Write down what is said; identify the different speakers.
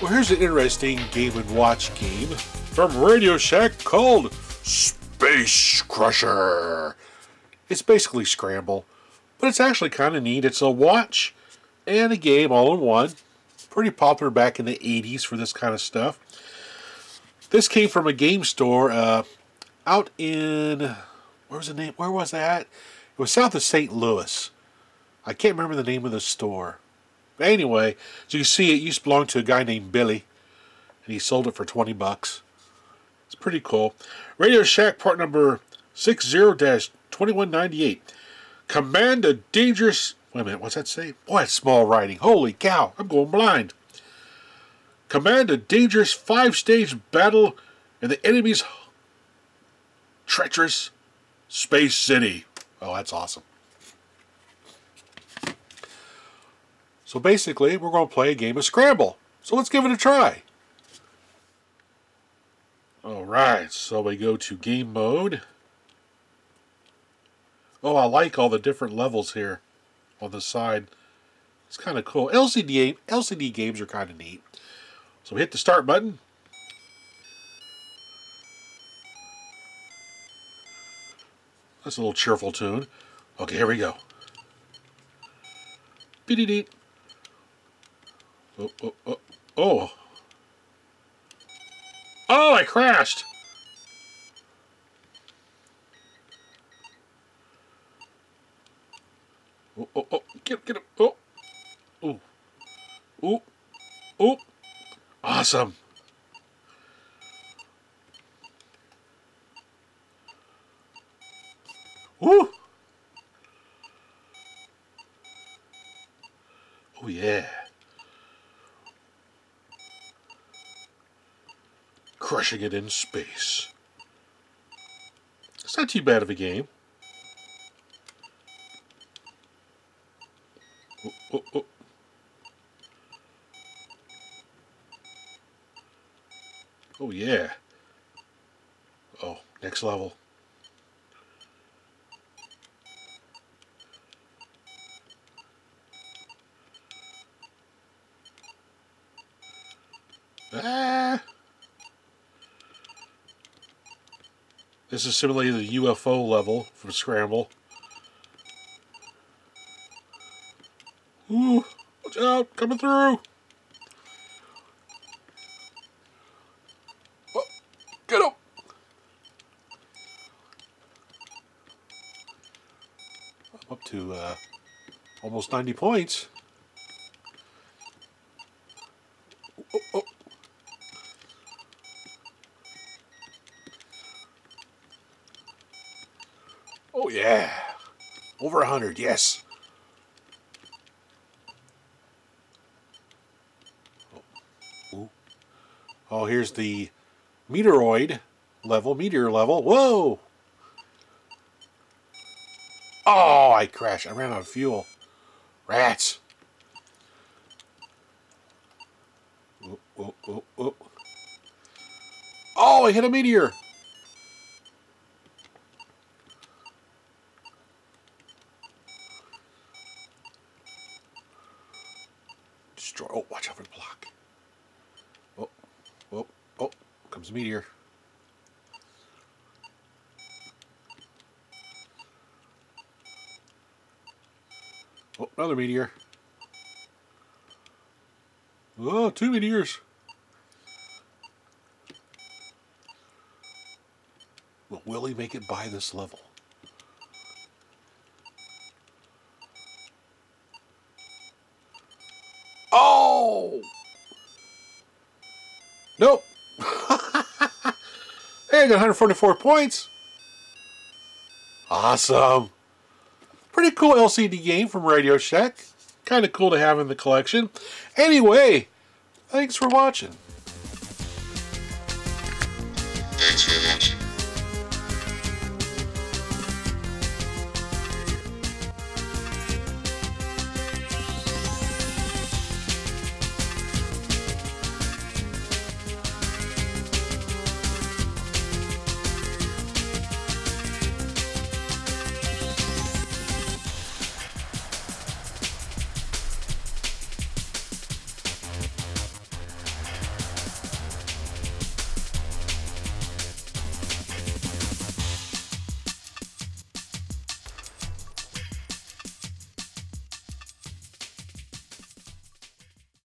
Speaker 1: Well, here's an interesting game and watch game from Radio Shack called Space Crusher. It's basically Scramble, but it's actually kind of neat. It's a watch and a game all in one. Pretty popular back in the 80s for this kind of stuff. This came from a game store uh, out in where was the name? Where was that? It was south of St. Louis. I can't remember the name of the store. Anyway, as you can see, it used to belong to a guy named Billy, and he sold it for 20 bucks. It's pretty cool. Radio Shack part number 60-2198. Command a dangerous... Wait a minute, what's that say? Boy, that's small writing. Holy cow, I'm going blind. Command a dangerous five-stage battle in the enemy's treacherous Space City. Oh, that's awesome. So basically, we're going to play a game of Scramble. So let's give it a try. Alright, so we go to game mode. Oh, I like all the different levels here on the side. It's kind of cool. LCD, LCD games are kind of neat. So we hit the start button. That's a little cheerful tune. Okay, here we go. Beep Oh, oh, oh, oh. I crashed. Oh, oh, oh, get, get him. Oh, oh, oh, oh. Awesome. Woo! Oh, yeah. Crushing it in space. It's not too bad of a game. Oh, oh, oh. oh yeah. Oh, next level. Ah. This is similarly the UFO level from Scramble. Ooh, watch out, coming through. Oh, get up. I'm up to uh, almost 90 points. Oh, oh. Oh, yeah. Over a 100, yes. Oh. oh, here's the meteoroid level, meteor level. Whoa! Oh, I crashed. I ran out of fuel. Rats. Oh, oh, oh, oh. Oh, I hit a meteor. Destroy. Oh, watch out for the block. Oh, oh, oh, comes a meteor. Oh, another meteor. Oh, two meteors. Will Willie make it by this level? Nope. hey, I got 144 points. Awesome. Pretty cool LCD game from Radio Shack. Kind of cool to have in the collection. Anyway, thanks for watching. Thanks for watching.